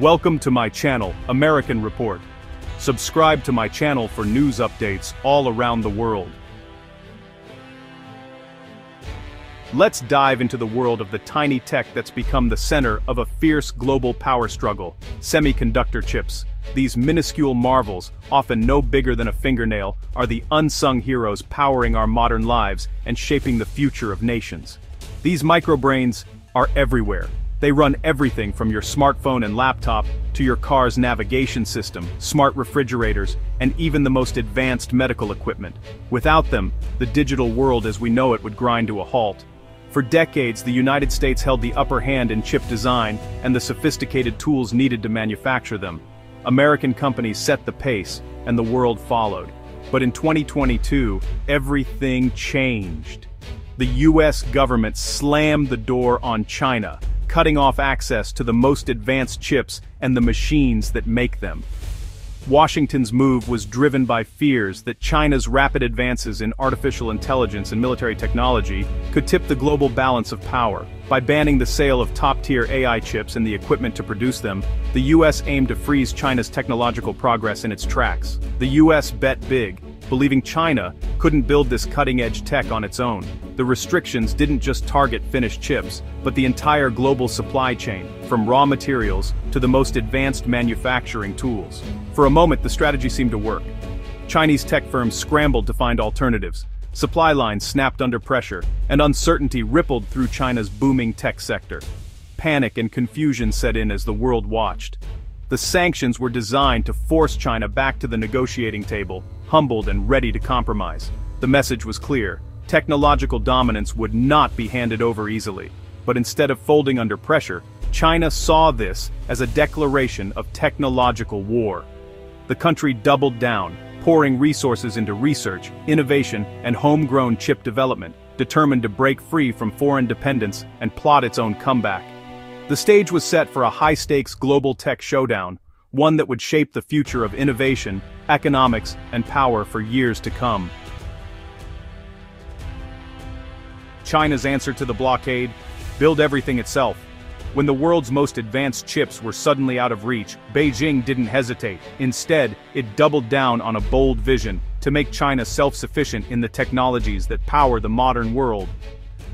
Welcome to my channel, American Report. Subscribe to my channel for news updates all around the world. Let's dive into the world of the tiny tech that's become the center of a fierce global power struggle, semiconductor chips. These minuscule marvels, often no bigger than a fingernail, are the unsung heroes powering our modern lives and shaping the future of nations. These microbrains are everywhere, they run everything from your smartphone and laptop to your car's navigation system, smart refrigerators, and even the most advanced medical equipment. Without them, the digital world as we know it would grind to a halt. For decades, the United States held the upper hand in chip design and the sophisticated tools needed to manufacture them. American companies set the pace, and the world followed. But in 2022, everything changed. The US government slammed the door on China, cutting off access to the most advanced chips and the machines that make them. Washington's move was driven by fears that China's rapid advances in artificial intelligence and military technology could tip the global balance of power. By banning the sale of top-tier AI chips and the equipment to produce them, the US aimed to freeze China's technological progress in its tracks. The US bet big, believing China couldn't build this cutting-edge tech on its own. The restrictions didn't just target finished chips, but the entire global supply chain, from raw materials to the most advanced manufacturing tools. For a moment the strategy seemed to work. Chinese tech firms scrambled to find alternatives, supply lines snapped under pressure, and uncertainty rippled through China's booming tech sector. Panic and confusion set in as the world watched. The sanctions were designed to force China back to the negotiating table, humbled and ready to compromise. The message was clear, technological dominance would not be handed over easily. But instead of folding under pressure, China saw this as a declaration of technological war. The country doubled down, pouring resources into research, innovation, and homegrown chip development, determined to break free from foreign dependence and plot its own comeback. The stage was set for a high-stakes global tech showdown, one that would shape the future of innovation, economics, and power for years to come. China's answer to the blockade? Build everything itself. When the world's most advanced chips were suddenly out of reach, Beijing didn't hesitate. Instead, it doubled down on a bold vision to make China self-sufficient in the technologies that power the modern world.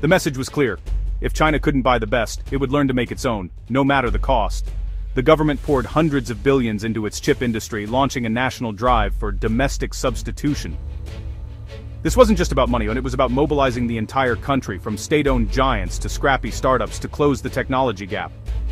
The message was clear, if China couldn't buy the best, it would learn to make its own, no matter the cost. The government poured hundreds of billions into its chip industry, launching a national drive for domestic substitution. This wasn't just about money, and it was about mobilizing the entire country, from state-owned giants to scrappy startups to close the technology gap.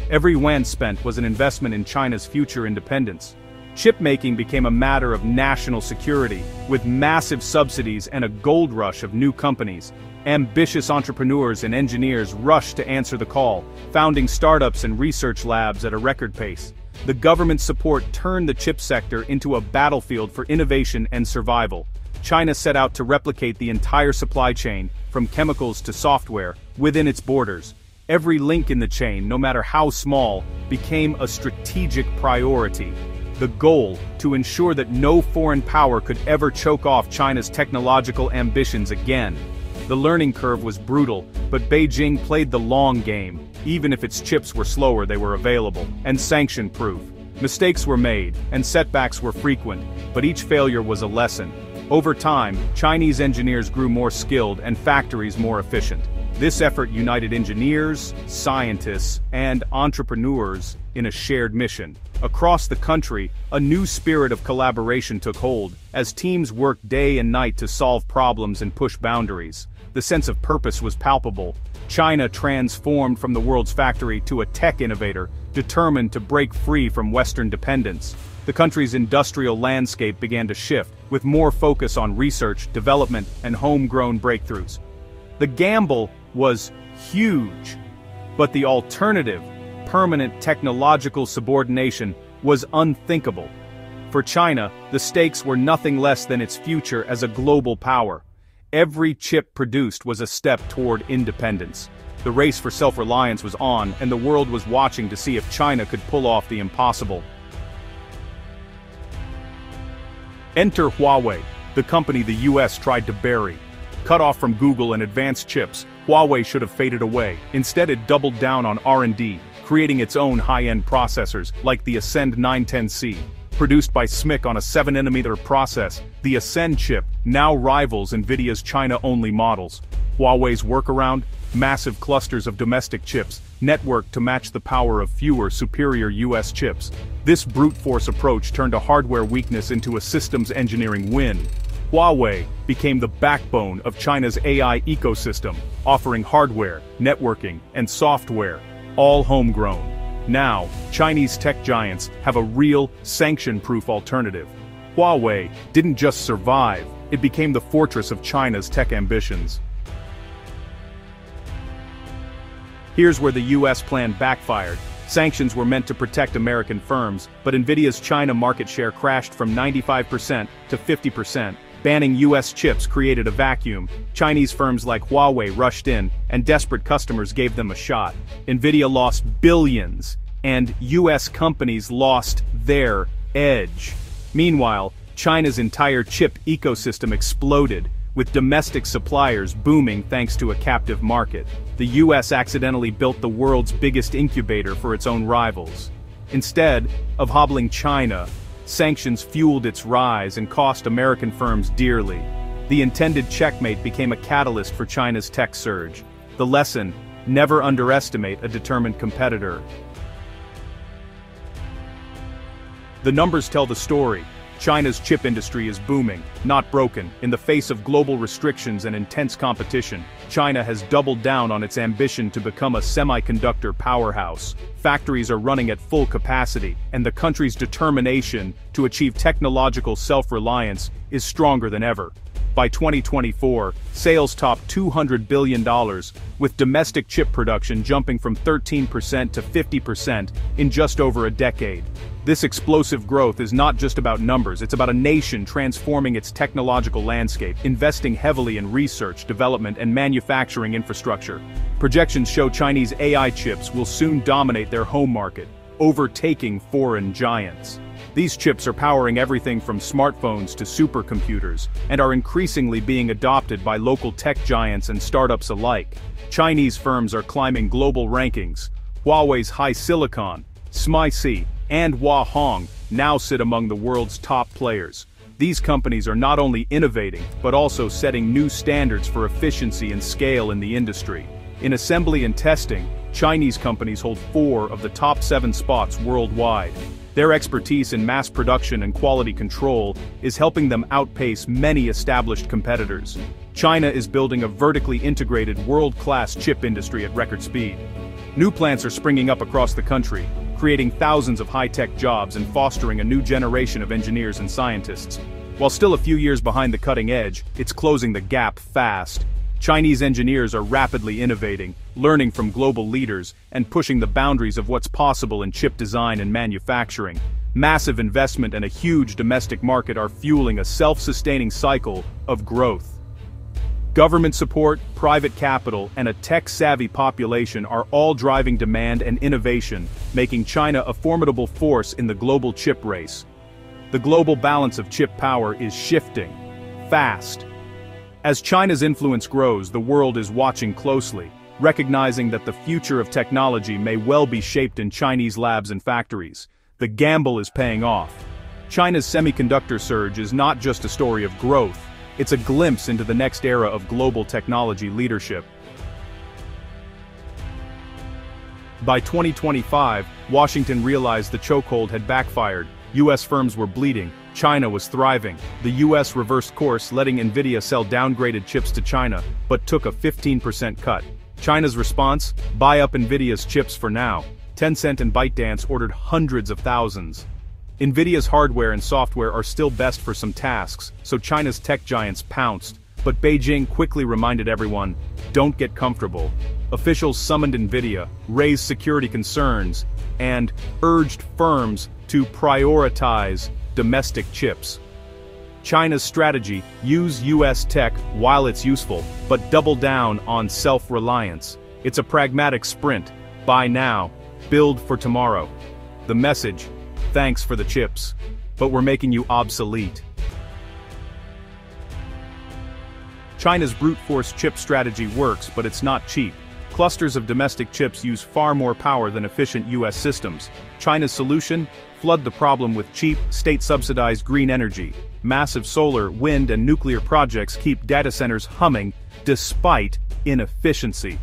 Every yuan spent was an investment in China's future independence. Chip making became a matter of national security, with massive subsidies and a gold rush of new companies, Ambitious entrepreneurs and engineers rushed to answer the call, founding startups and research labs at a record pace. The government support turned the chip sector into a battlefield for innovation and survival. China set out to replicate the entire supply chain, from chemicals to software, within its borders. Every link in the chain, no matter how small, became a strategic priority. The goal, to ensure that no foreign power could ever choke off China's technological ambitions again. The learning curve was brutal, but Beijing played the long game. Even if its chips were slower they were available, and sanction-proof. Mistakes were made, and setbacks were frequent, but each failure was a lesson. Over time, Chinese engineers grew more skilled and factories more efficient. This effort united engineers, scientists, and entrepreneurs in a shared mission. Across the country, a new spirit of collaboration took hold, as teams worked day and night to solve problems and push boundaries the sense of purpose was palpable. China transformed from the world's factory to a tech innovator, determined to break free from Western dependence. The country's industrial landscape began to shift, with more focus on research, development, and homegrown breakthroughs. The gamble was huge, but the alternative, permanent technological subordination, was unthinkable. For China, the stakes were nothing less than its future as a global power. Every chip produced was a step toward independence. The race for self-reliance was on, and the world was watching to see if China could pull off the impossible. Enter Huawei, the company the US tried to bury. Cut off from Google and advanced chips, Huawei should have faded away. Instead it doubled down on R&D, creating its own high-end processors, like the Ascend 910C. Produced by SMIC on a 7nm process, the Ascend chip now rivals NVIDIA's China-only models. Huawei's workaround? Massive clusters of domestic chips, networked to match the power of fewer superior US chips. This brute force approach turned a hardware weakness into a systems engineering win. Huawei became the backbone of China's AI ecosystem, offering hardware, networking, and software, all homegrown. Now, Chinese tech giants have a real, sanction-proof alternative. Huawei didn't just survive, it became the fortress of China's tech ambitions. Here's where the US plan backfired. Sanctions were meant to protect American firms, but Nvidia's China market share crashed from 95% to 50%. Banning US chips created a vacuum, Chinese firms like Huawei rushed in, and desperate customers gave them a shot. Nvidia lost billions, and US companies lost their edge. Meanwhile, China's entire chip ecosystem exploded, with domestic suppliers booming thanks to a captive market. The US accidentally built the world's biggest incubator for its own rivals. Instead of hobbling China, sanctions fueled its rise and cost American firms dearly. The intended checkmate became a catalyst for China's tech surge. The lesson, never underestimate a determined competitor. The numbers tell the story. China's chip industry is booming, not broken. In the face of global restrictions and intense competition, China has doubled down on its ambition to become a semiconductor powerhouse. Factories are running at full capacity, and the country's determination to achieve technological self-reliance is stronger than ever. By 2024, sales topped $200 billion, with domestic chip production jumping from 13% to 50% in just over a decade. This explosive growth is not just about numbers, it's about a nation transforming its technological landscape, investing heavily in research, development, and manufacturing infrastructure. Projections show Chinese AI chips will soon dominate their home market, overtaking foreign giants. These chips are powering everything from smartphones to supercomputers, and are increasingly being adopted by local tech giants and startups alike. Chinese firms are climbing global rankings. Huawei's HiSilicon, SMIC, and Hua now sit among the world's top players. These companies are not only innovating, but also setting new standards for efficiency and scale in the industry. In assembly and testing, Chinese companies hold four of the top seven spots worldwide. Their expertise in mass production and quality control is helping them outpace many established competitors. China is building a vertically integrated world-class chip industry at record speed. New plants are springing up across the country, creating thousands of high-tech jobs and fostering a new generation of engineers and scientists. While still a few years behind the cutting edge, it's closing the gap fast. Chinese engineers are rapidly innovating, learning from global leaders, and pushing the boundaries of what's possible in chip design and manufacturing. Massive investment and a huge domestic market are fueling a self-sustaining cycle of growth. Government support, private capital, and a tech-savvy population are all driving demand and innovation, making China a formidable force in the global chip race. The global balance of chip power is shifting. Fast. As China's influence grows, the world is watching closely, recognizing that the future of technology may well be shaped in Chinese labs and factories. The gamble is paying off. China's semiconductor surge is not just a story of growth, it's a glimpse into the next era of global technology leadership. By 2025, Washington realized the chokehold had backfired, US firms were bleeding, China was thriving. The US reversed course letting Nvidia sell downgraded chips to China, but took a 15% cut. China's response? Buy up Nvidia's chips for now. Tencent and ByteDance ordered hundreds of thousands. Nvidia's hardware and software are still best for some tasks, so China's tech giants pounced, but Beijing quickly reminded everyone, don't get comfortable. Officials summoned Nvidia, raised security concerns, and urged firms to prioritize domestic chips. China's strategy, use US tech while it's useful, but double down on self-reliance. It's a pragmatic sprint, buy now, build for tomorrow. The message, Thanks for the chips. But we're making you obsolete. China's brute force chip strategy works but it's not cheap. clusters of domestic chips use far more power than efficient US systems. China's solution? Flood the problem with cheap, state-subsidized green energy. Massive solar, wind and nuclear projects keep data centers humming, despite inefficiency.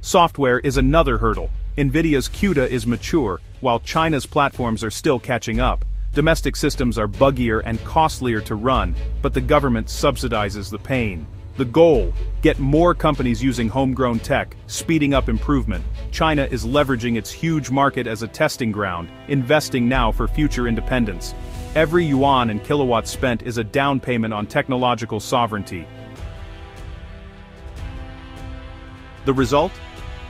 Software is another hurdle. Nvidia's CUDA is mature, while China's platforms are still catching up. Domestic systems are buggier and costlier to run, but the government subsidizes the pain. The goal, get more companies using homegrown tech, speeding up improvement. China is leveraging its huge market as a testing ground, investing now for future independence. Every yuan and kilowatt spent is a down payment on technological sovereignty. The result?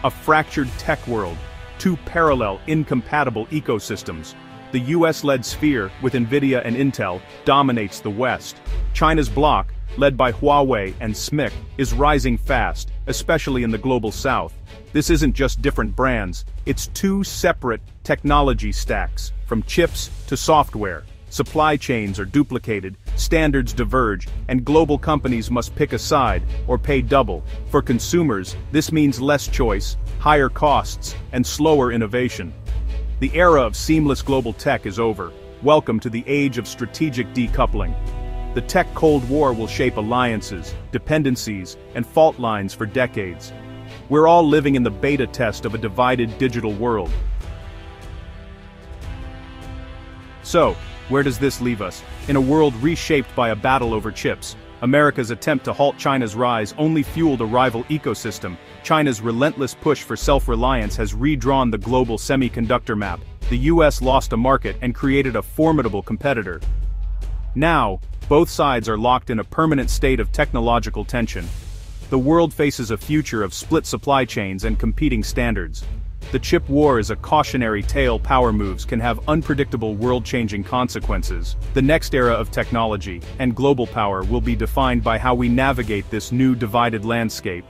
A fractured tech world, two parallel, incompatible ecosystems. The US-led sphere, with Nvidia and Intel, dominates the West. China's bloc, led by Huawei and SMIC, is rising fast, especially in the global south. This isn't just different brands, it's two separate technology stacks, from chips to software. Supply chains are duplicated, standards diverge, and global companies must pick a side, or pay double. For consumers, this means less choice, higher costs, and slower innovation. The era of seamless global tech is over. Welcome to the age of strategic decoupling. The tech Cold War will shape alliances, dependencies, and fault lines for decades. We're all living in the beta test of a divided digital world. So, where does this leave us? In a world reshaped by a battle over chips, America's attempt to halt China's rise only fueled a rival ecosystem. China's relentless push for self-reliance has redrawn the global semiconductor map. The US lost a market and created a formidable competitor. Now, both sides are locked in a permanent state of technological tension. The world faces a future of split supply chains and competing standards. The chip war is a cautionary tale power moves can have unpredictable world-changing consequences. The next era of technology and global power will be defined by how we navigate this new divided landscape.